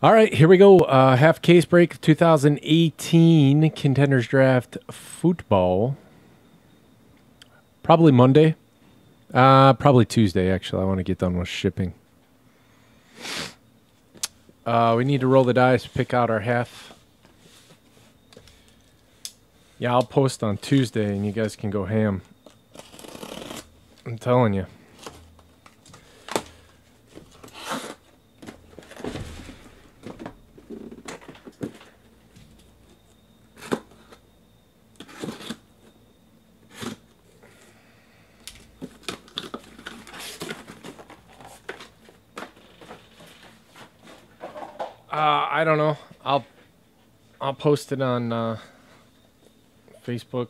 All right, here we go. Uh, half case break 2018 contenders draft football. Probably Monday. Uh, probably Tuesday, actually. I want to get done with shipping. Uh, we need to roll the dice, pick out our half. Yeah, I'll post on Tuesday and you guys can go ham. I'm telling you. Uh, I don't know. I'll I'll post it on uh, Facebook,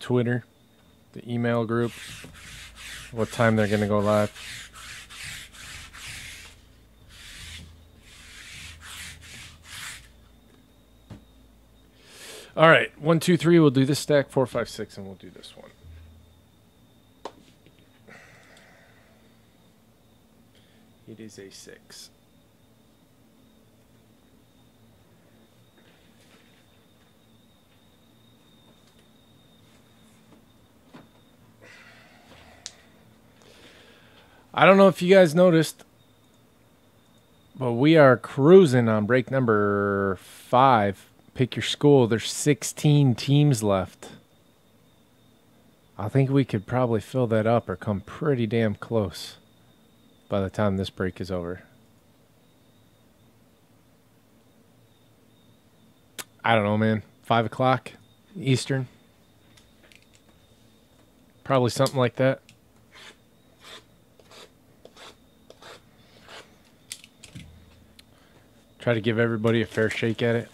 Twitter, the email group. What time they're gonna go live? All right, one, two, three. We'll do this stack. Four, five, six, and we'll do this one. It is a six. I don't know if you guys noticed, but we are cruising on break number five. Pick your school. There's 16 teams left. I think we could probably fill that up or come pretty damn close by the time this break is over. I don't know, man. Five o'clock Eastern. Probably something like that. Try to give everybody a fair shake at it.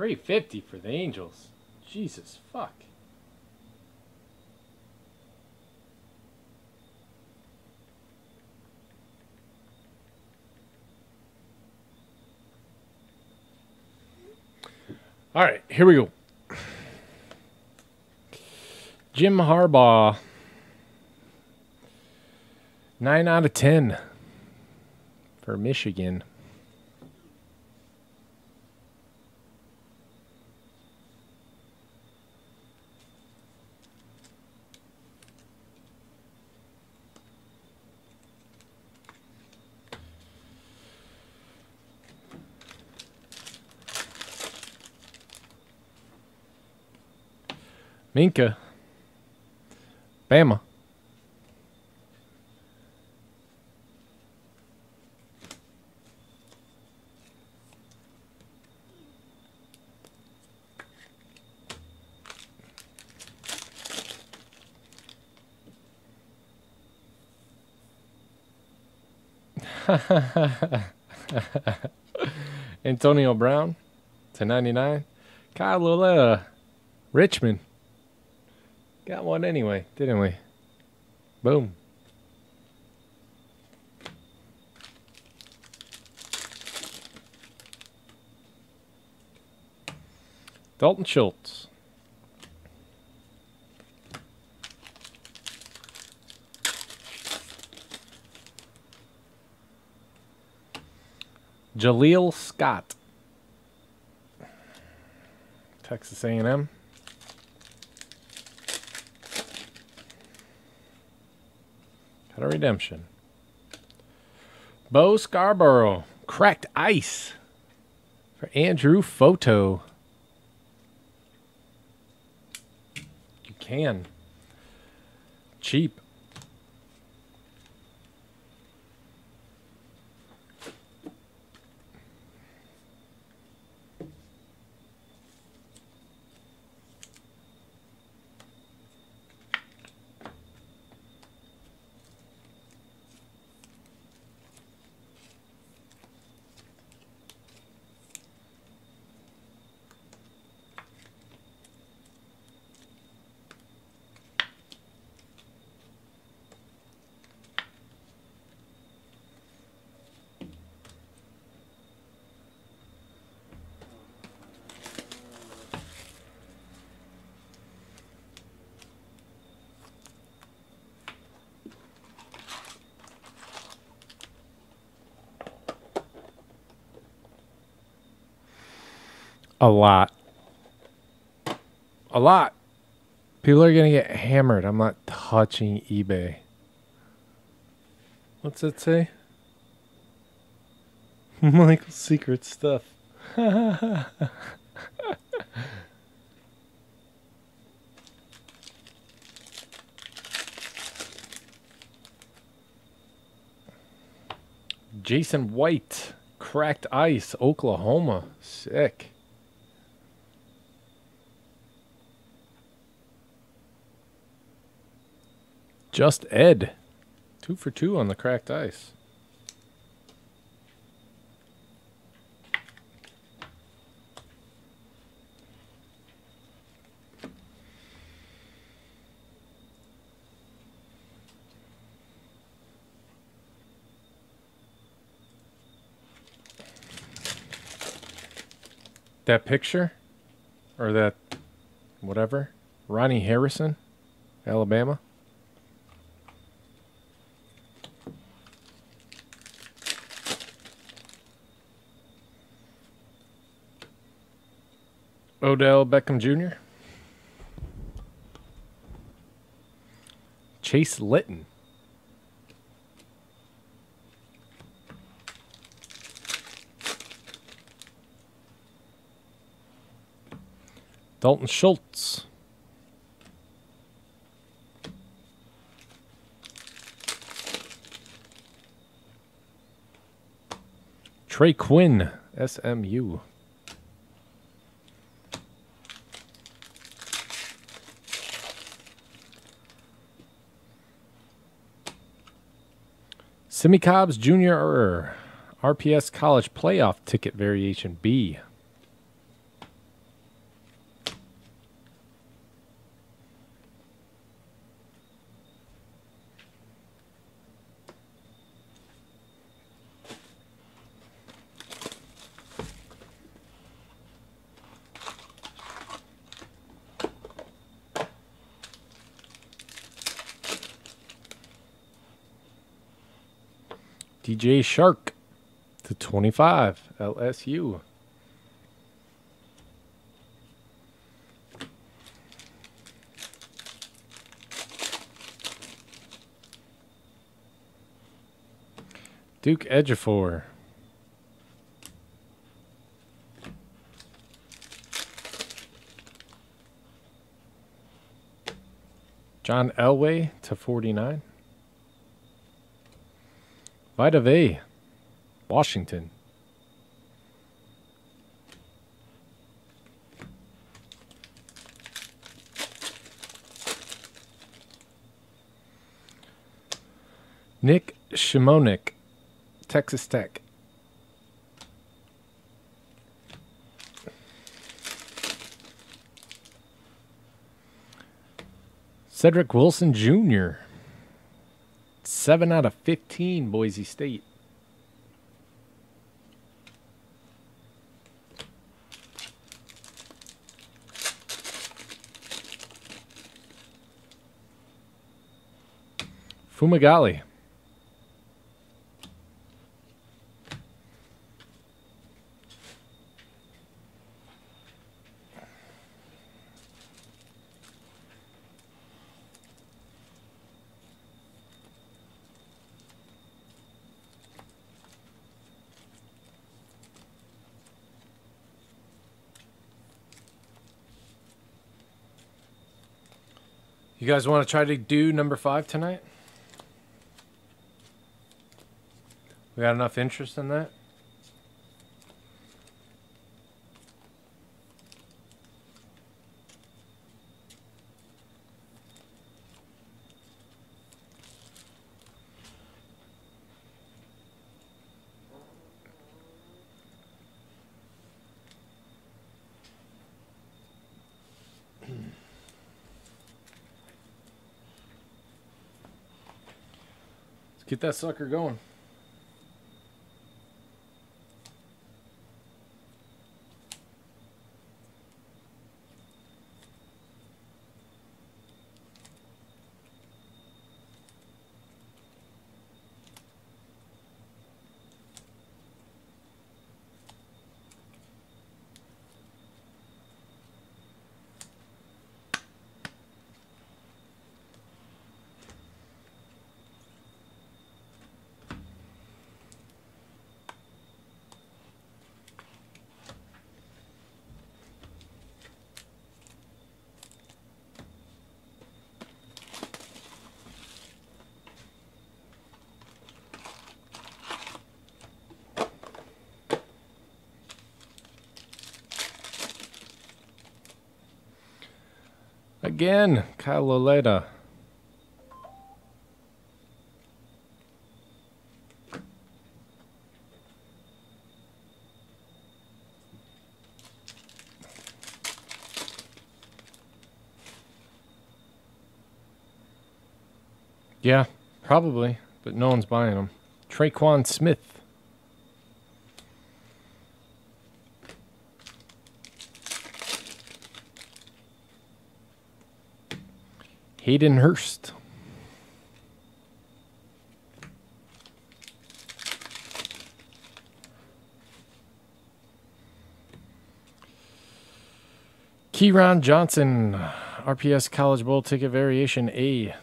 Three fifty for the Angels. Jesus fuck. All right, here we go. Jim Harbaugh. Nine out of ten for Michigan. Minkah. Bama. Antonio Brown to 99. Kyle Lauletta, Richmond. Got one anyway, didn't we? Boom. Dalton Schultz. Jaleel Scott. Texas A&M. Got a redemption. Bo Scarborough. Cracked ice. For Andrew Photo. You can. Cheap. A lot. A lot. People are going to get hammered. I'm not touching eBay. What's that say? Michael's secret stuff. Jason White, cracked ice, Oklahoma. Sick. Just Ed. Two for two on the cracked ice. That picture? Or that whatever? Ronnie Harrison, Alabama? Odell Beckham Jr. Chase Litton. Dalton Schultz. Trey Quinn, SMU. Simmie Cobbs Jr. RPS College Playoff Ticket Variation B. DJ Chark to 25 LSU. Duke Ejiofor. John Elway to 49. Vita Vea, Washington. Nic Shimonek, Texas Tech. Cedric Wilson Jr. 7 out of 15, Boise State. Fumagalli. Guys want to try to do number five tonight? We got enough interest in that? Get that sucker going. Again, Kyle Lauletta. Yeah, probably, but no one's buying them. Tre'Quan Smith. Hayden Hurst. Kerryon Johnson, RPS College Bowl ticket variation A.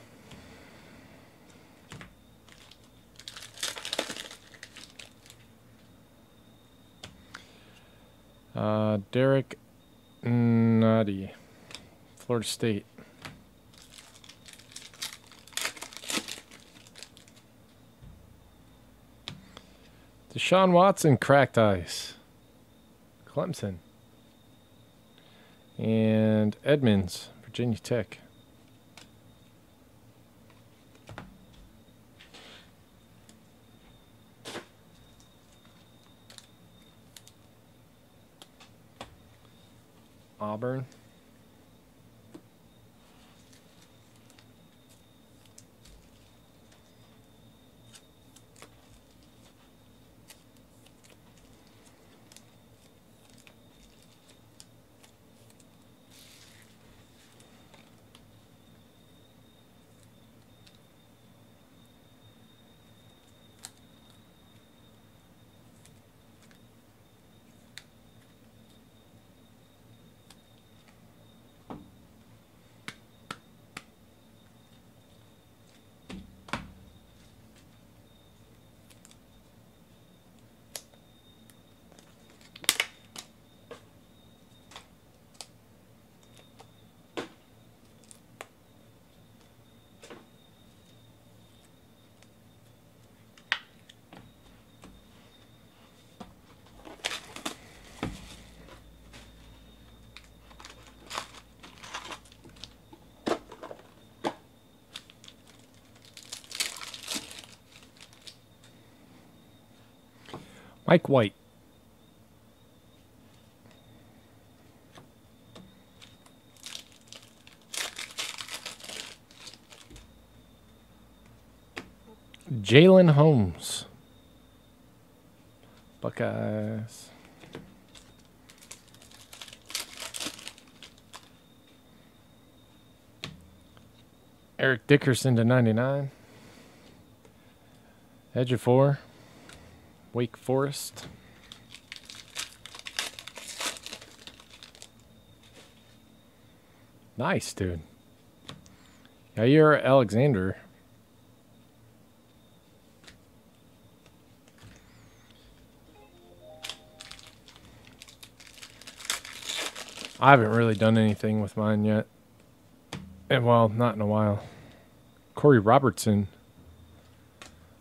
Uh, Derrick Nnadi, Florida State. Deshaun Watson, cracked ice. Clemson. And Edmunds, Virginia Tech. Auburn. Mike White. Jalyn Holmes. Buckeyes. Eric Dickerson to 99. Edge of four. Wake Forest. Nice, dude. You're Alexander. I haven't really done anything with mine yet. And well, not in a while. Corey Robertson.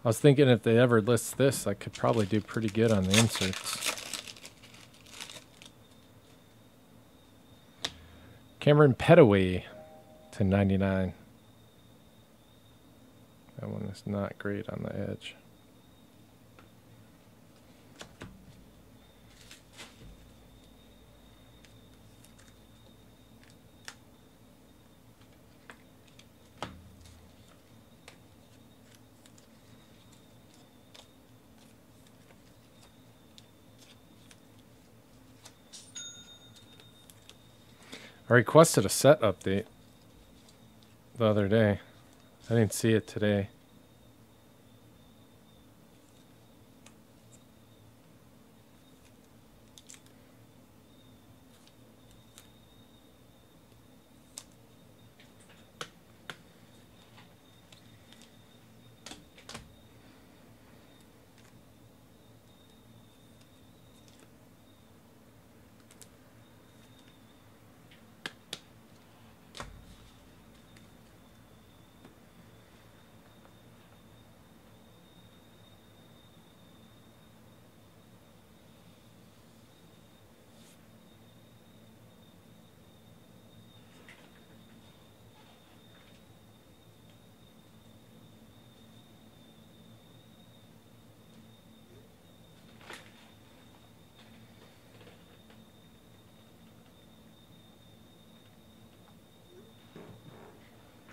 I was thinking if they ever list this, I could probably do pretty good on the inserts. Cameron Petaway to 99. That one is not great on the edge. I requested a set update the other day. I didn't see it today.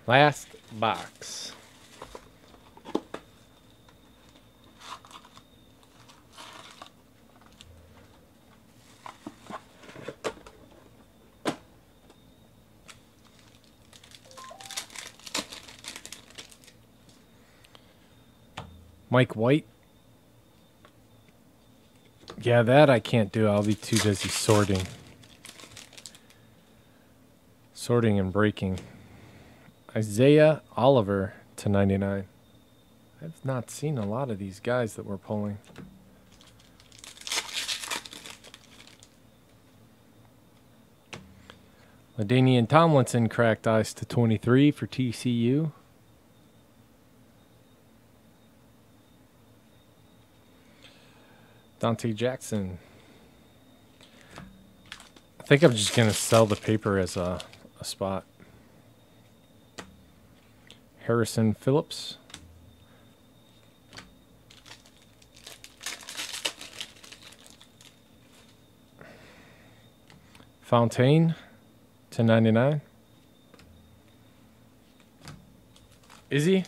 Last box. Mike White. Yeah, that I can't do. I'll be too busy sorting. Sorting and breaking. Isaiah Oliver to 99. I've not seen a lot of these guys that we're pulling. LaDainian Tomlinson cracked ice to 23 for TCU. Dante Jackson. I think I'm just going to sell the paper as a, a spot. Harrison Phillips. Fontaine to 99. Is he?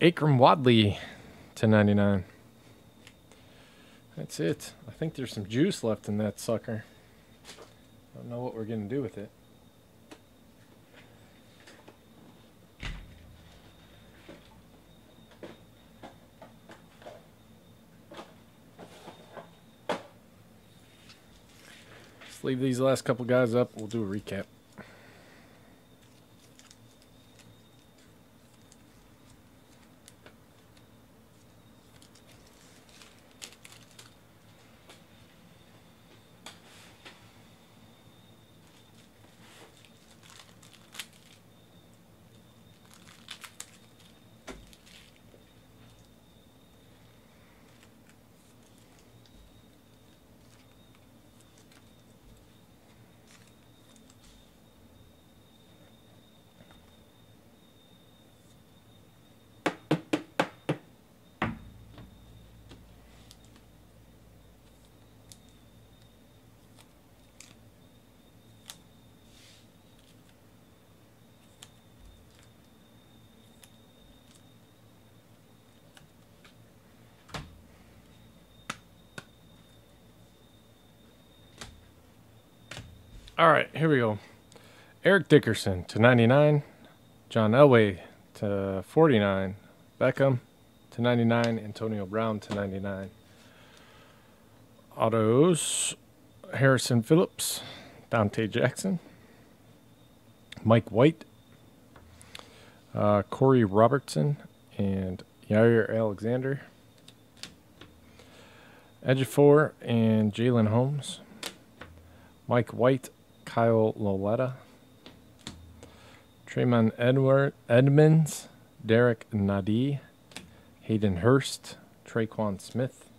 Akrum Wadley to 99. That's it. I think there's some juice left in that sucker. I don't know what we're going to do with it. Let's leave these last couple guys up. We'll do a recap. All right, here we go. Eric Dickerson to 99. John Elway to 49. Beckham to 99. Antonio Brown to 99. Autos Harrison Phillips, Dante Jackson, Mike White, uh, Corey Robertson, and Jaire Alexander. Ejiofor and Jalyn Holmes. Mike White, Kyle Lauletta. Tremon Edward Edmunds, Derrick Nnadi, Hayden Hurst, Tre'Quan Smith,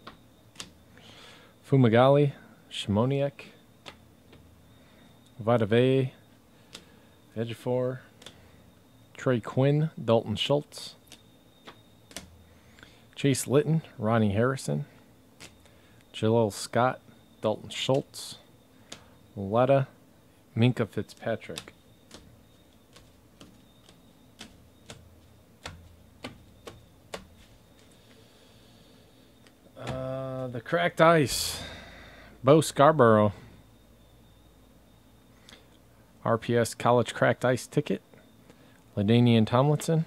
Fumagalli, Shimonek, Vidave, Ejiofor, Trey Quinn, Dalton Schultz, Chase Litton, Ronnie Harrison, Jaleel Scott, Dalton Schultz, Letta, Minkah Fitzpatrick. Uh, the cracked ice. Bo Scarborough. RPS College Cracked Ice ticket. LaDainian Tomlinson.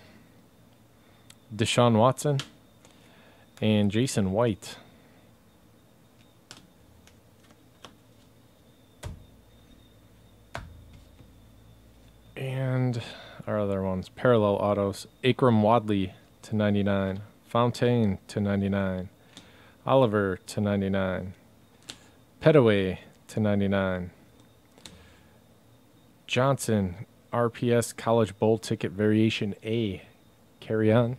Deshaun Watson. And Jason White. And our other ones parallel autos Akrum Wadley to 99, Fontaine to 99, Oliver to 99, Petaway to 99, Johnson RPS College Bowl Ticket Variation A, carry on.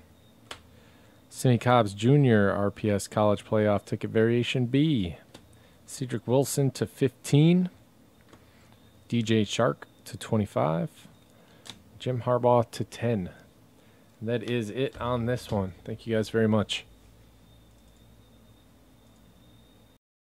Cindy Cobbs Jr. RPS College Playoff Ticket Variation B, Cedric Wilson to 15, DJ Chark to 25. Jim Harbaugh to 10. That is it on this one. Thank you guys very much.